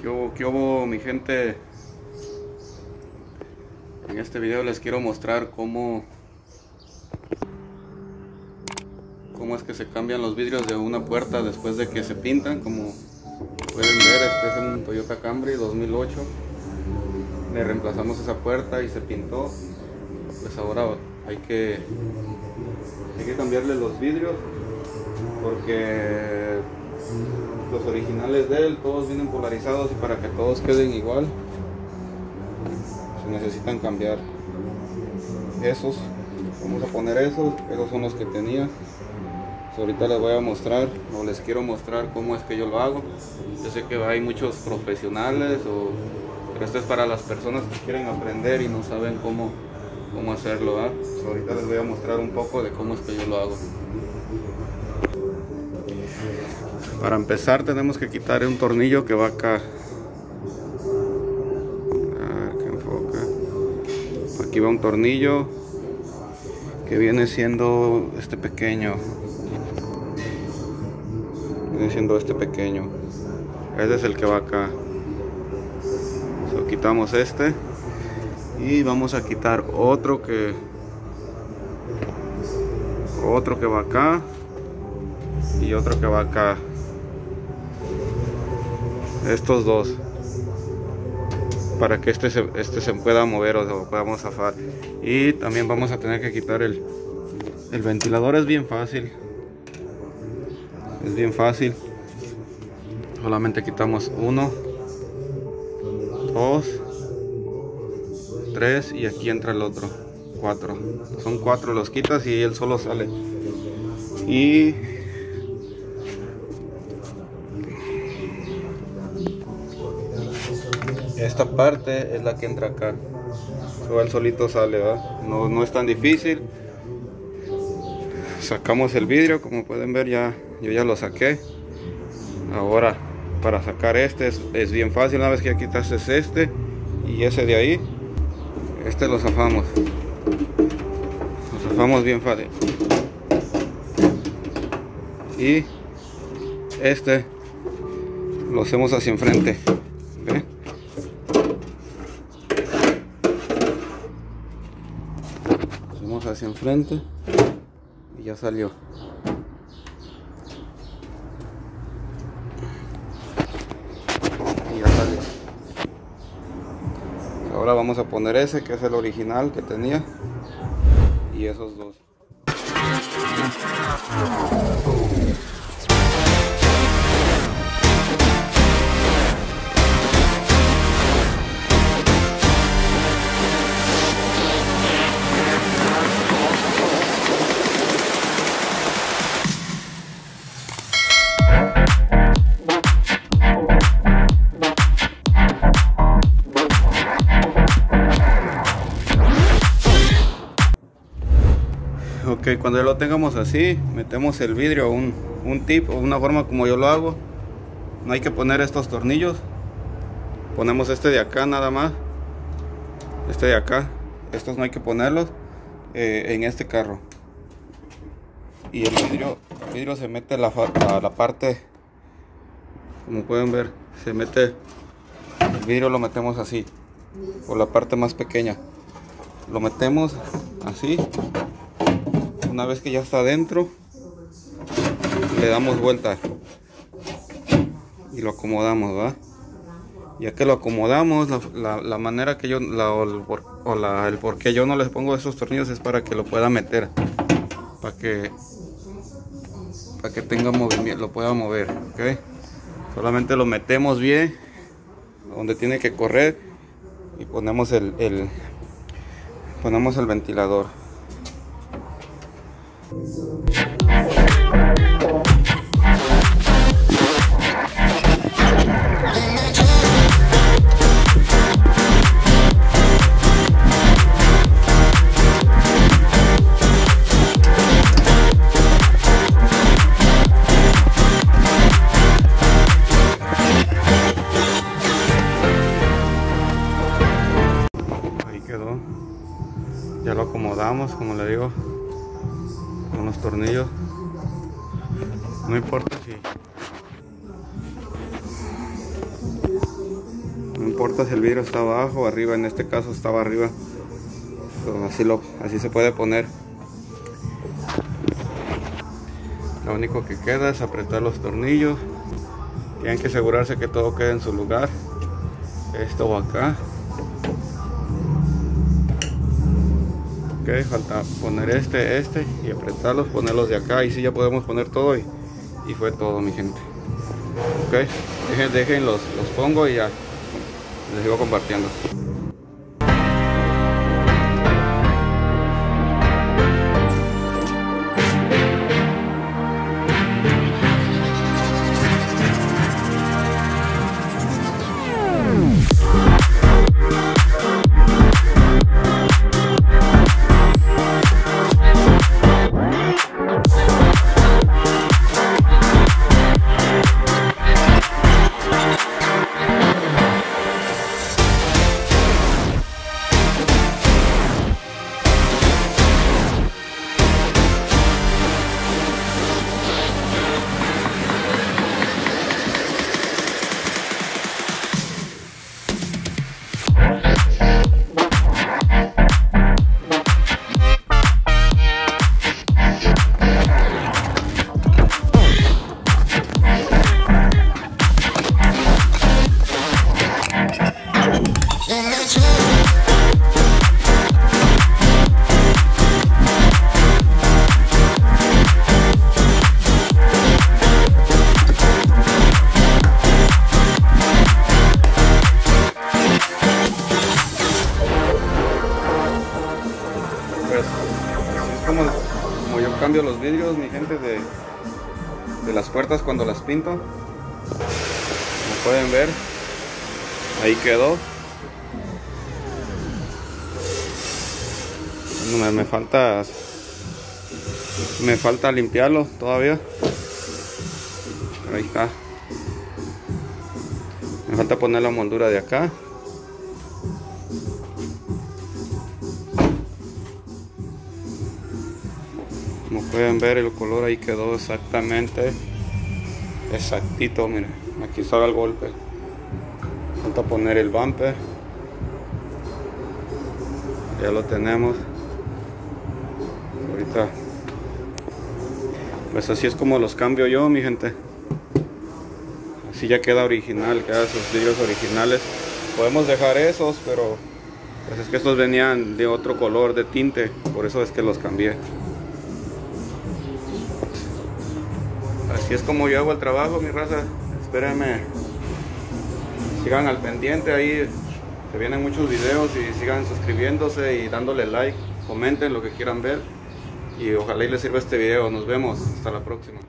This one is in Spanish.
¿Qué hubo, qué hubo, mi gente? En este video les quiero mostrar cómo cómo es que se cambian los vidrios de una puerta después de que se pintan como pueden ver este es un Toyota Camry 2008 le reemplazamos esa puerta y se pintó. Pues ahora hay que hay que cambiarle los vidrios porque los originales de él todos vienen polarizados y para que todos queden igual se necesitan cambiar esos. Vamos a poner esos esos son los que tenía ahorita les voy a mostrar o les quiero mostrar cómo es que yo lo hago. Yo sé que hay muchos profesionales o, pero esto es para las personas que quieren aprender y no saben cómo, cómo hacerlo ahorita les voy a mostrar un poco de cómo es que yo lo hago. Para empezar tenemos que quitar un tornillo que va acá. A ver que enfoca. Aquí va un tornillo que viene siendo este pequeño viene siendo este pequeño. Este es el que va acá. So, quitamos este y vamos a quitar otro que otro que va acá y otro que va acá. Estos dos. Para que este se, este se pueda mover o lo podamos zafar. Y también vamos a tener que quitar el el ventilador. Es bien fácil es bien fácil. Solamente quitamos uno dos tres y aquí entra el otro cuatro. Son cuatro los quitas y él solo sale. Y esta parte es la que entra acá. So, él solito sale No, no es tan difícil sacamos el vidrio como pueden ver ya yo ya lo saqué. Ahora para sacar este es, bien fácil una vez que ya quitaste este y ese de ahí este lo zafamos. Lo zafamos bien fácil. Y este lo hacemos hacia enfrente ¿ve? Hacemos hacia enfrente y ya salió. Y ya salió. Ahora vamos a poner ese que es el original que tenía y esos dos cuando ya lo tengamos así metemos el vidrio un, un tip o una forma como yo lo hago. No hay que poner estos tornillos. Ponemos este de acá nada más. Este de acá. Estos no hay que ponerlos eh, en este carro. Y el vidrio, el vidrio se mete a la, a la parte como pueden ver se mete el vidrio lo metemos así por la parte más pequeña. Lo metemos así una vez que ya está adentro le damos vuelta y lo acomodamos ¿va? ya que lo acomodamos la, la, manera que yo la, o, el, o por qué yo no les pongo esos tornillos es para que lo pueda meter para que para que tenga movimiento lo pueda mover ¿ok? solamente lo metemos bien donde tiene que correr y ponemos el, el ponemos el ventilador ya lo acomodamos como le digo con los tornillos. No importa si no importa si el vidrio está abajo o arriba en este caso estaba arriba. Así lo así se puede poner. Lo único que queda es apretar los tornillos. Tienen que asegurarse que todo quede en su lugar. Esto va acá ok falta poner este este y apretarlos ponerlos de acá y si ya podemos poner todo y, y fue todo mi gente. Ok dejen, dejen los, los pongo y ya les sigo compartiendo como, yo cambio los vidrios, mi gente, de, de las puertas cuando las pinto. Como pueden ver, ahí quedó. Me, me falta me falta limpiarlo todavía. ahí está. Me falta poner la moldura de acá. Pueden ver el color ahí quedó exactamente exactito miren aquí sale el golpe. Falta poner el bumper. Ya lo tenemos. Ahorita. Pues así es como los cambio yo mi gente. Así ya queda original queda sus vidrios originales. Podemos dejar esos pero pues es que estos venían de otro color de tinte. Por eso es que los cambié Así es como yo hago el trabajo, mi raza. Espérenme. Sigan al pendiente ahí. Se vienen muchos videos y sigan suscribiéndose y dándole like. Comenten lo que quieran ver. Y ojalá y les sirva este video. Nos vemos. Hasta la próxima.